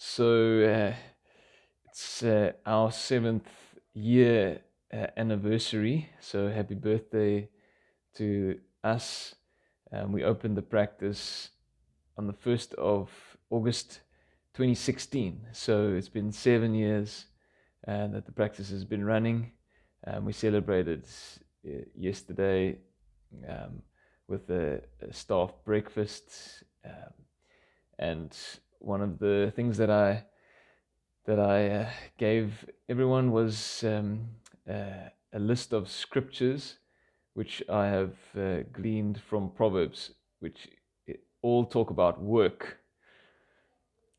So uh, it's uh, our seventh year uh, anniversary. So happy birthday to us. Um, we opened the practice on the 1st of August 2016. So it's been seven years uh, that the practice has been running. Um, we celebrated uh, yesterday um, with a, a, staff breakfast. Um, and one of the things that I that I uh, gave everyone was um, uh, a list of scriptures which I have uh, gleaned from Proverbs, which all talk about work.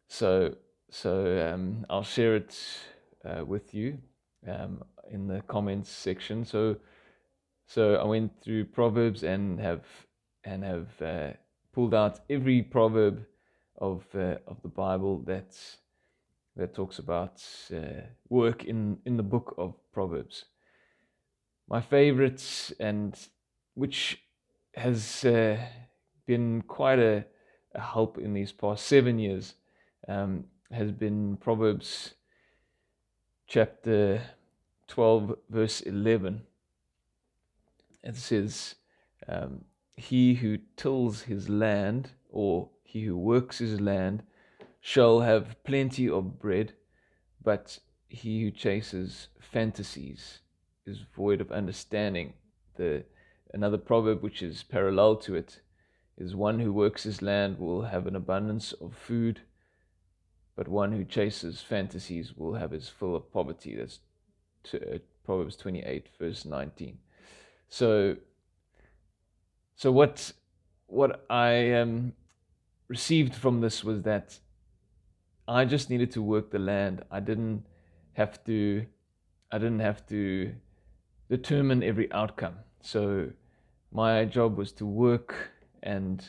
So, so um, I'll share it uh, with you um, in the comments section. So, so I went through Proverbs and have and have uh, pulled out every proverb of uh, of the Bible that's that talks about uh, work in in the book of Proverbs. My favorites and which has uh, been quite a, a, help in these past seven years um, has been Proverbs chapter 12, verse 11. It says, um, He who tills his land, or he who works his land, shall have plenty of bread, but he who chases fantasies is void of understanding. The another proverb which is parallel to it is one who works his land will have an abundance of food, but one who chases fantasies will have his fill of poverty. That's to, uh, Proverbs 28, verse 19. So, so what what I um, received from this was that I just needed to work the land. I didn't have to. I didn't have to determine every outcome. So my job was to work, and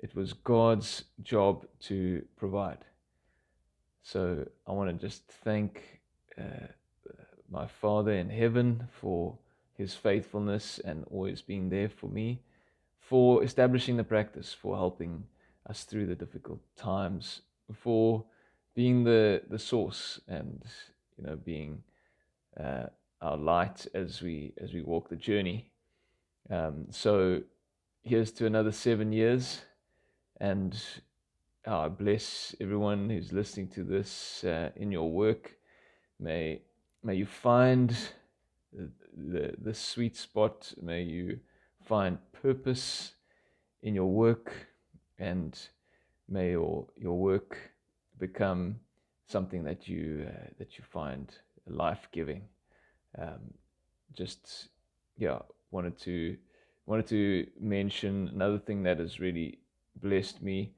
it was God's job to provide. So I want to just thank uh, my Father in heaven for his faithfulness and always being there for me, for establishing the practice, for helping us through the difficult times, for being the, the source and you know being uh, our light as we as we walk the journey. Um, so here's to another seven years, and I bless everyone who's listening to this uh, in your work. May may you find the, the sweet spot. May you find purpose in your work, and may your your work become something that you uh, that you find life giving. Um, just yeah, wanted to wanted to mention another thing that has really blessed me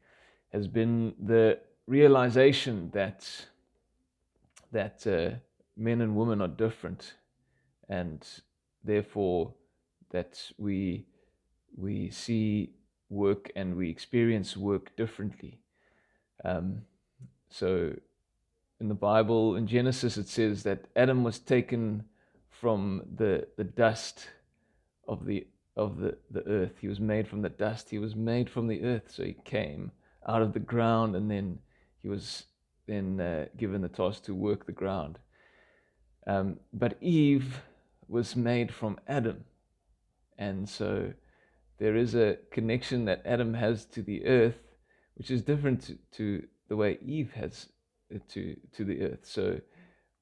has been the realization that that uh, men and women are different, and therefore that we we see work and we experience work differently. Um, so, in the Bible, in Genesis, it says that Adam was taken from the the dust of the of the, the earth. He was made from the dust. He was made from the earth. So he came out of the ground and then he was then uh, given the task to work the ground. Um, but Eve was made from Adam. And so there is a connection that Adam has to the earth, which is different to, to the way Eve has uh, to, to the earth. So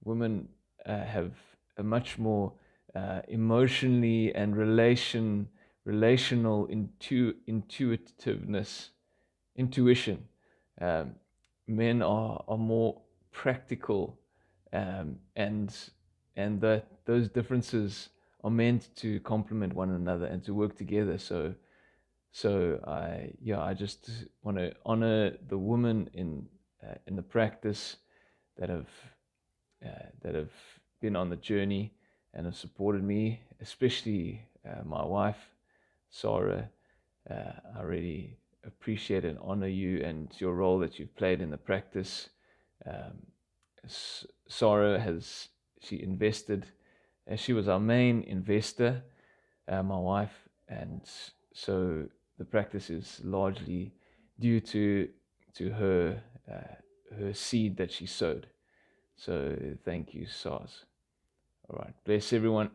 women uh, have a much more uh, emotionally and relation relational intu- intuitiveness intuition um, men are, are more practical um, and and that those differences are meant to complement one another and to work together so so I yeah I just want to honor the women in uh, in the practice that have uh, that have been on the journey and have supported me, especially uh, my wife, Sarah. Uh, I really appreciate and honor you and your role that you've played in the practice. Um, Sarah has she invested, she was our main investor, uh, my wife, and so the practice is largely due to to her uh, her seed that she sowed. So thank you, SARS. All right. Bless everyone.